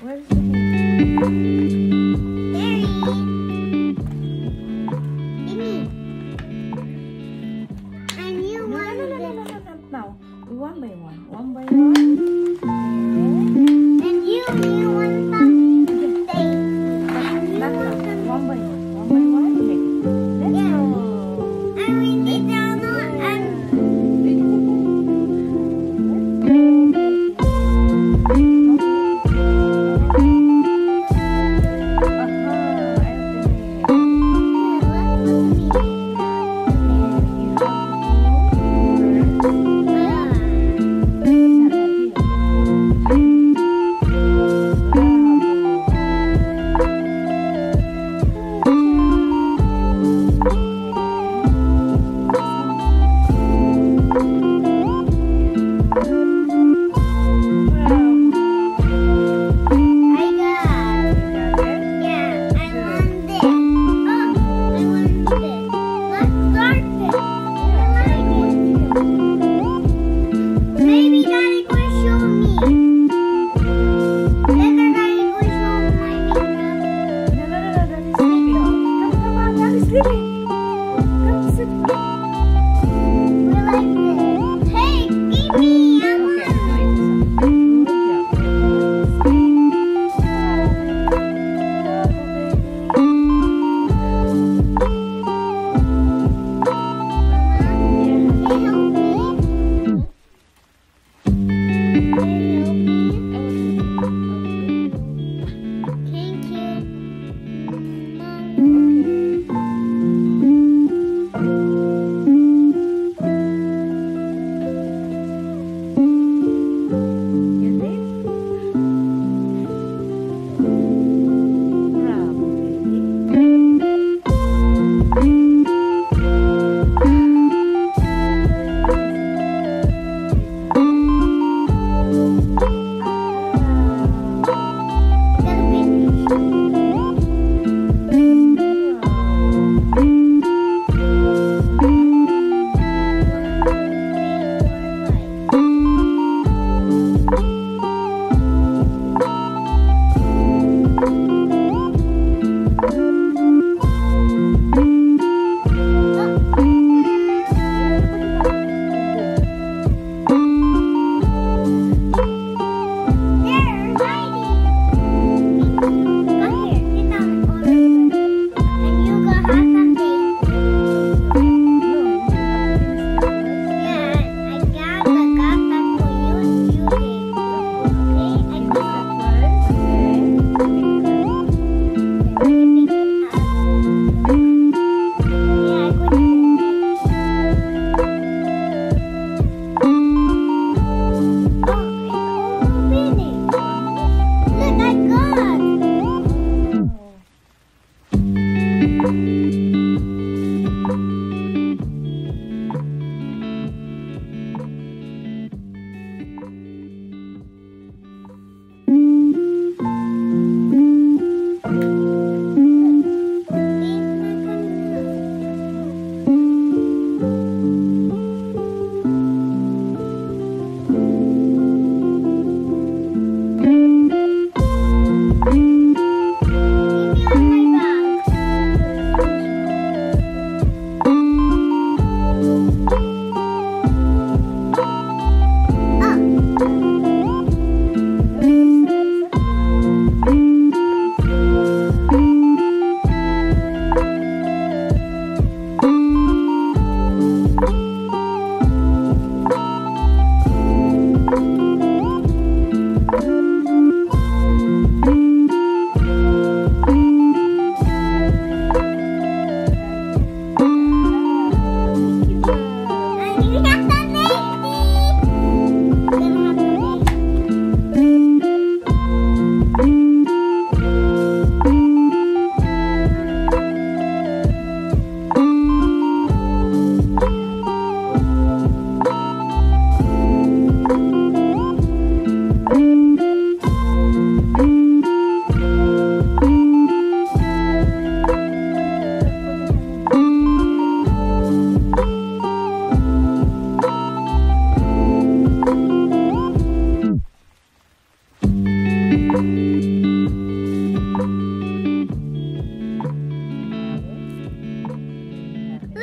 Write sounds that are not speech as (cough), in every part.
Where's the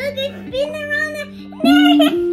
Look, it's spinning around the (laughs)